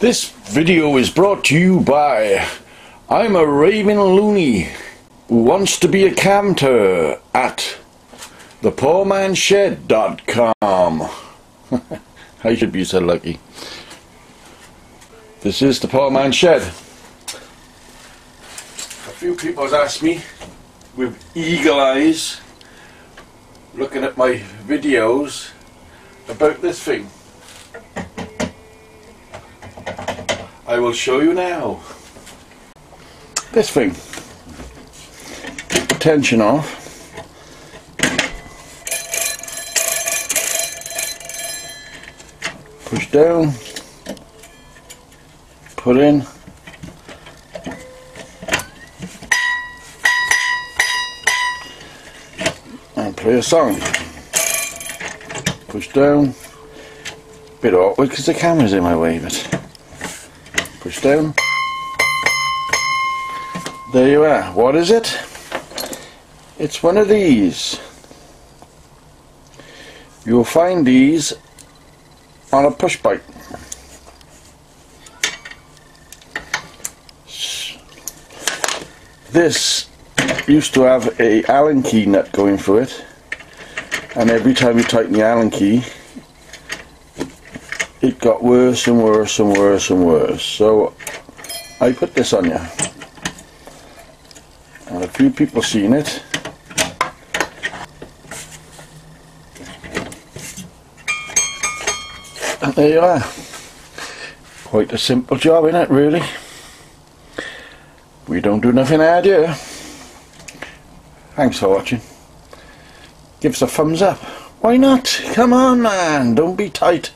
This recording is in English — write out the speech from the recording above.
This video is brought to you by I'm a Raving Loony who wants to be a camter at thepoormanshed.com. I should be so lucky. This is the Poor Man's Shed. A few people have asked me with eagle eyes looking at my videos about this thing. I will show you now. This thing. Tension off. Push down. Put in. And play a song. Push down. Bit awkward because the camera's in my way, but push down. There you are. What is it? It's one of these. You'll find these on a push bike. This used to have a Allen key nut going through it and every time you tighten the Allen key it got worse and worse and worse and worse. So I put this on you and a few people seen it. And there you are. Quite a simple job in it really? We don't do nothing hard here. Thanks for watching. Give us a thumbs up. Why not? Come on man. Don't be tight